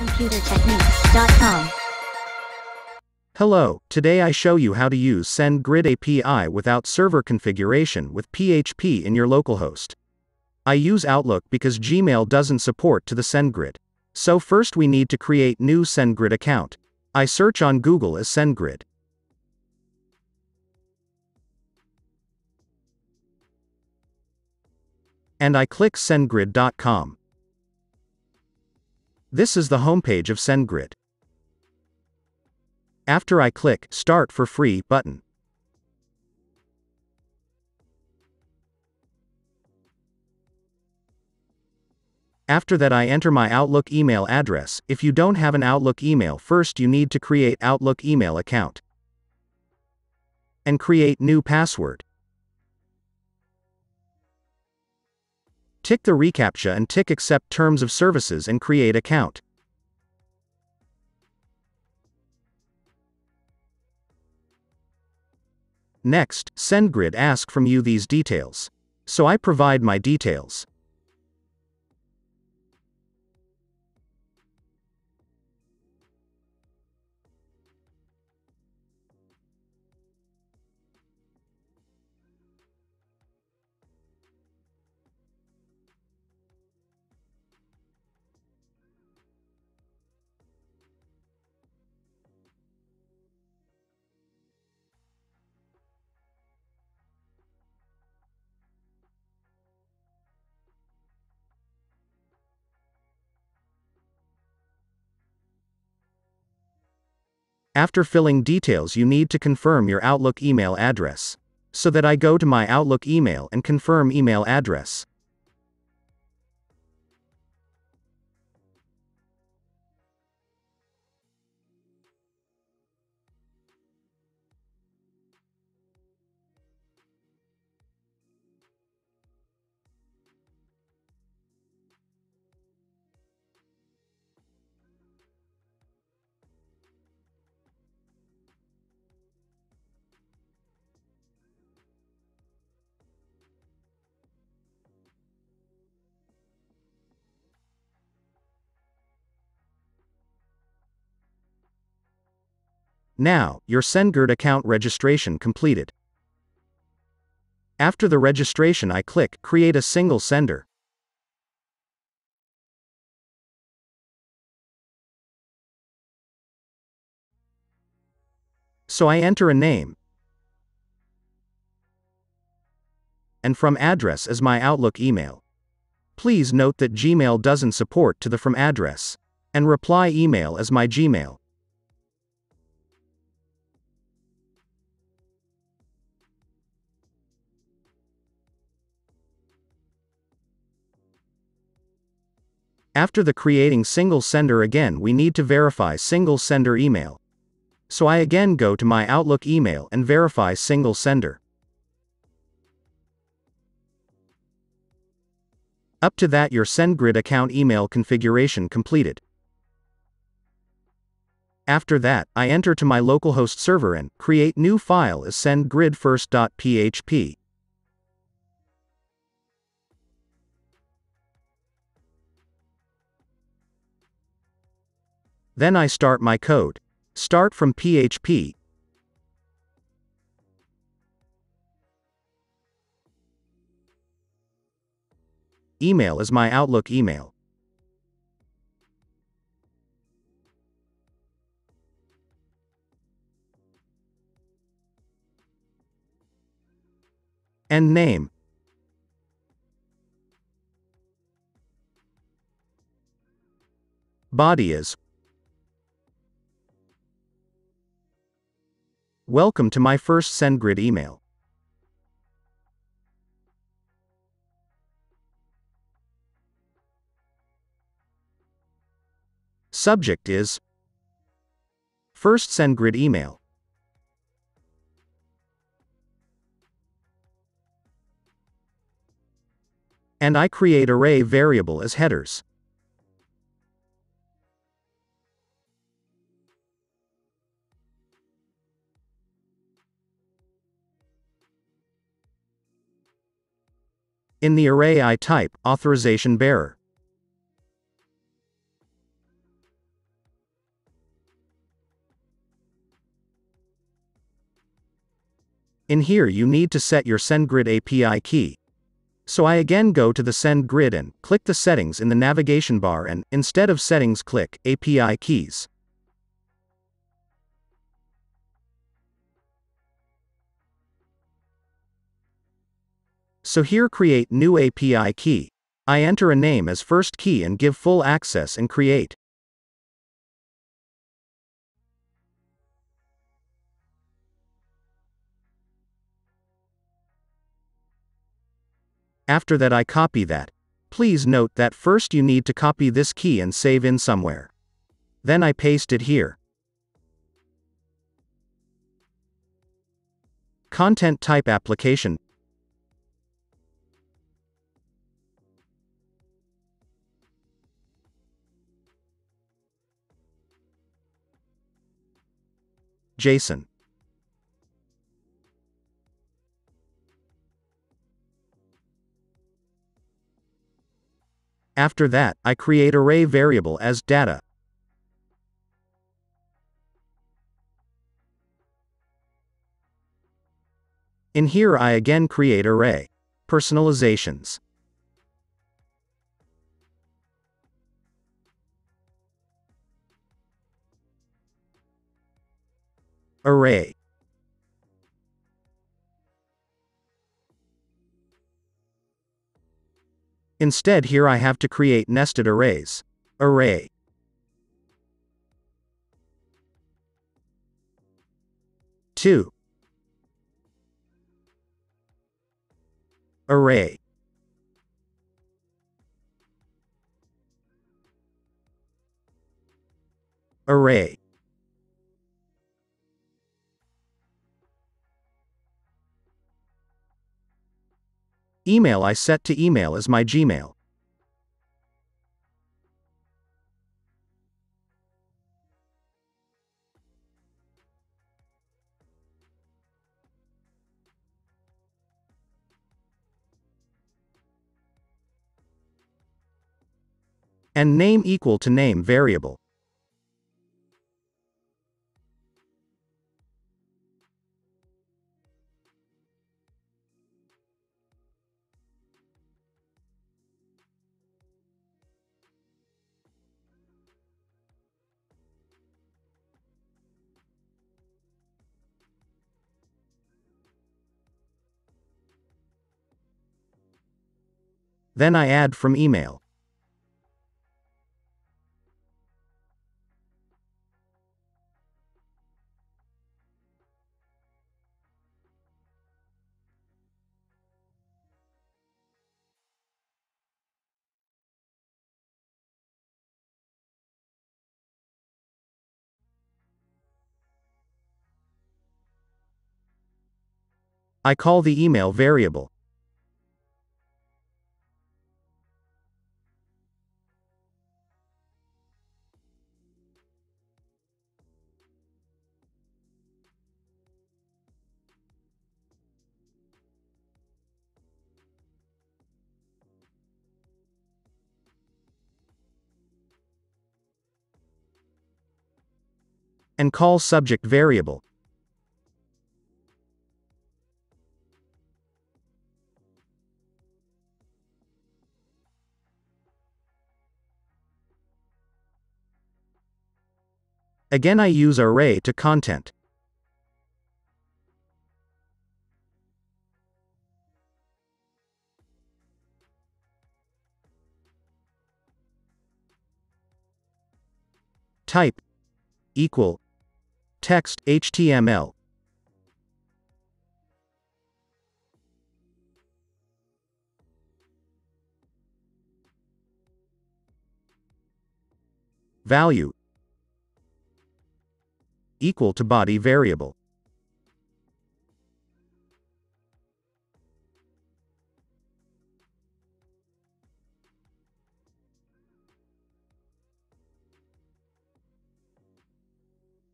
SendGridComputerTechniques.com. Hello, today I show you how to use SendGrid API without server configuration with PHP in your localhost. I use Outlook because Gmail doesn't support to the SendGrid. So first we need to create new SendGrid account. I search on Google as SendGrid. And I click sendgrid.com. This is the homepage of SendGrid. After I click Start for Free button. After that I enter my Outlook email address. If you don't have an Outlook email first you need to create Outlook email account. And create new password. Tick the reCAPTCHA and tick accept terms of services and create account. Next, SendGrid ask from you these details. So I provide my details. After filling details you need to confirm your Outlook email address. So that I go to my Outlook email and confirm email address. Now, your SendGrid account registration completed. After the registration I click Create a single sender. So I enter a name. And from address as my Outlook email. Please note that Gmail doesn't support to the from address. And reply email as my Gmail. After the creating single sender again we need to verify single sender email. So I again go to my Outlook email and verify single sender. Up to that your SendGrid account email configuration completed. After that, I enter to my localhost server and create new file as sendgridfirst.php. Then I start my code. Start from PHP. Email is my Outlook email. And name. Body is Welcome to my first SendGrid email. Subject is First SendGrid email. And I create array variable as headers. In the array I type authorization bearer. In here you need to set your SendGrid API key. So I again go to the SendGrid and click the settings in the navigation bar and, instead of settings click API keys. So here create new API key. I enter a name as first key and give full access and create. After that I copy that. Please note that first you need to copy this key and save in somewhere. Then I paste it here. Content type application. JSON. After that, I create array variable as data. In here I again create array. Personalizations. Array. Instead here I have to create nested arrays. Array. Two. Array. Array. Email I set to email is my Gmail. And name equal to name variable. Then I add from email. I call the email variable. And call subject variable. Again I use array to content. Type equal Text HTML. Value equal to body variable.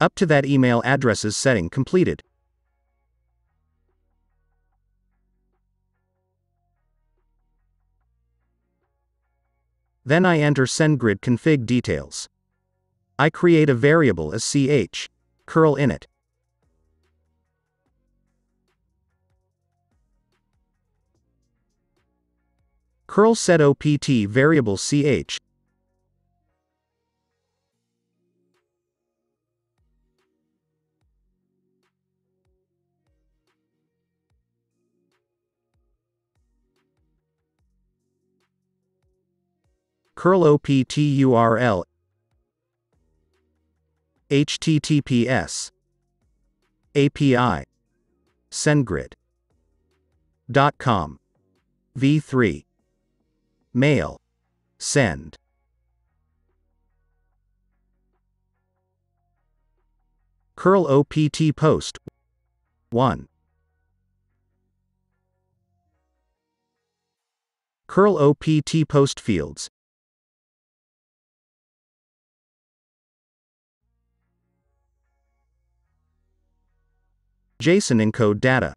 Up to that email addresses setting completed. Then I enter SendGrid config details. I create a variable as ch curl init. curl set opt variable ch curl opt url https api sendgrid.com v3 mail. Send. Curl opt post. 1 curl opt post fields JSON encode data.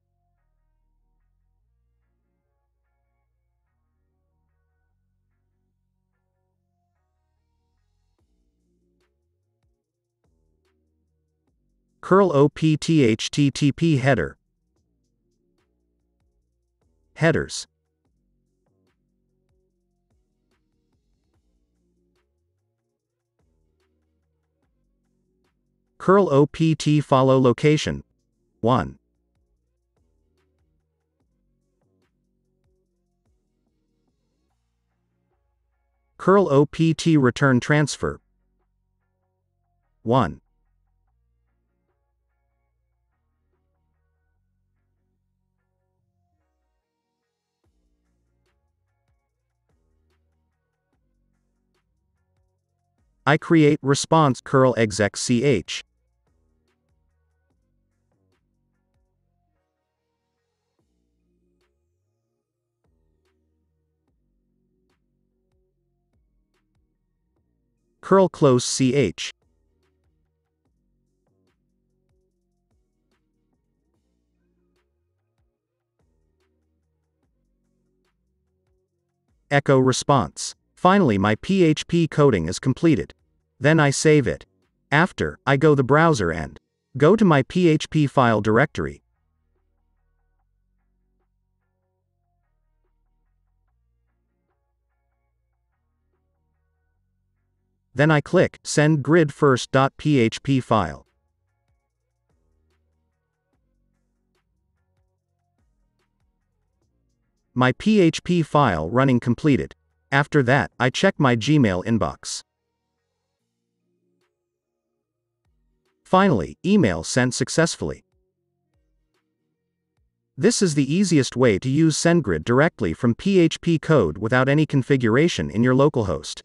curl opt http header. Headers. Curl opt follow location 1. curl opt return transfer 1. I create response curl exec curl close ch. Echo response. Finally my PHP coding is completed. Then I save it. After, I go the browser and go to my PHP file directory, Then I click Send Grid First.php file. My PHP file running completed. After that, I check my Gmail inbox. Finally, email sent successfully. This is the easiest way to use SendGrid directly from PHP code without any configuration in your localhost.